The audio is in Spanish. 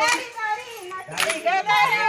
Daddy,